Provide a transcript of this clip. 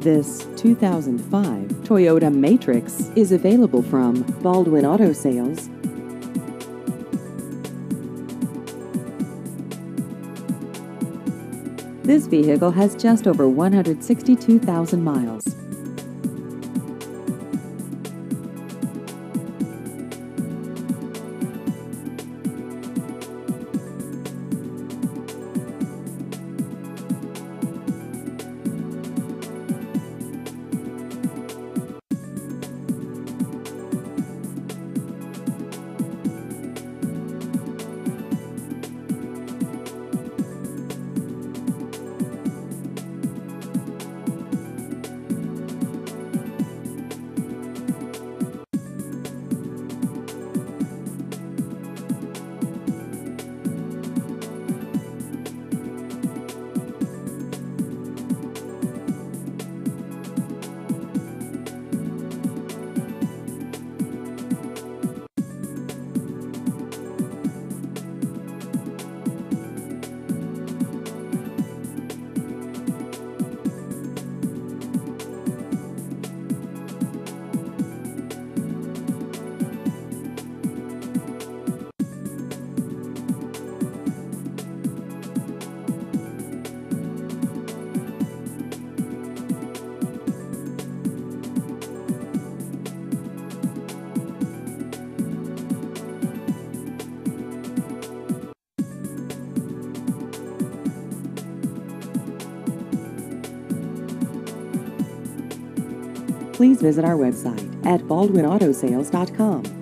This 2005 Toyota Matrix is available from Baldwin Auto Sales. This vehicle has just over 162,000 miles. Please visit our website at baldwinautosales.com.